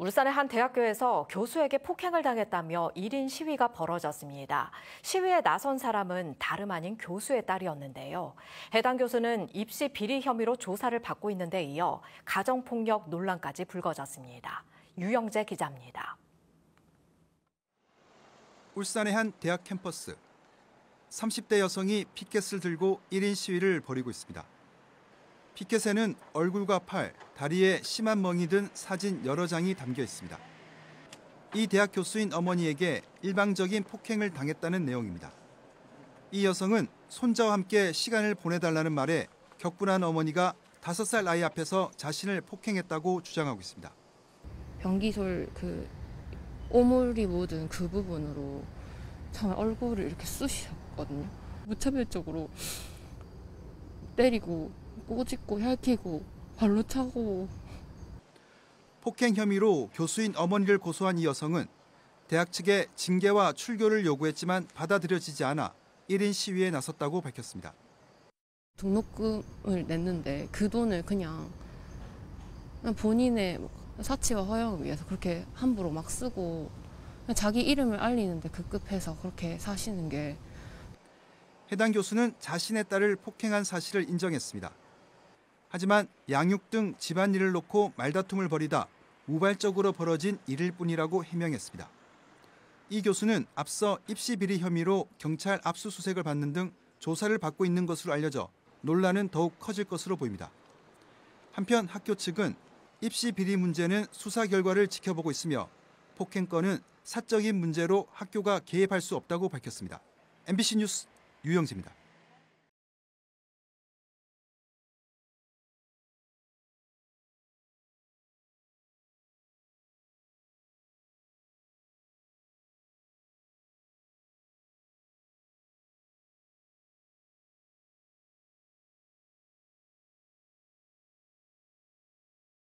울산의 한 대학교에서 교수에게 폭행을 당했다며 1인 시위가 벌어졌습니다. 시위에 나선 사람은 다름 아닌 교수의 딸이었는데요. 해당 교수는 입시 비리 혐의로 조사를 받고 있는 데 이어 가정폭력 논란까지 불거졌습니다. 유영재 기자입니다. 울산의 한 대학 캠퍼스. 30대 여성이 피켓을 들고 1인 시위를 벌이고 있습니다. 피켓에는 얼굴과 팔, 다리에 심한 멍이 든 사진 여러 장이 담겨 있습니다. 이 대학 교수인 어머니에게 일방적인 폭행을 당했다는 내용입니다. 이 여성은 손자와 함께 시간을 보내달라는 말에 격분한 어머니가 5살 아이 앞에서 자신을 폭행했다고 주장하고 있습니다. 변기솔 그 오물이 묻은 그 부분으로 참 얼굴을 이렇게 쑤셨거든요. 무차별적으로 때리고 꼬집고 핥히고 발로 차고 폭행 혐의로 교수인 어머니를 고소한 이 여성은 대학 측에 징계와 출교를 요구했지만 받아들여지지 않아 1인 시위에 나섰다고 밝혔습니다. 등록금을 냈는데 그 돈을 그냥 본인의 사치와 허영을 위해서 그렇게 함부로 막 쓰고 자기 이름을 알리는데 급급해서 그렇게 사시는 게 해당 교수는 자신의 딸을 폭행한 사실을 인정했습니다. 하지만 양육 등 집안일을 놓고 말다툼을 벌이다 우발적으로 벌어진 일일 뿐이라고 해명했습니다. 이 교수는 앞서 입시 비리 혐의로 경찰 압수수색을 받는 등 조사를 받고 있는 것으로 알려져 논란은 더욱 커질 것으로 보입니다. 한편 학교 측은 입시 비리 문제는 수사 결과를 지켜보고 있으며 폭행 건은 사적인 문제로 학교가 개입할 수 없다고 밝혔습니다. MBC 뉴스 유영재입니다.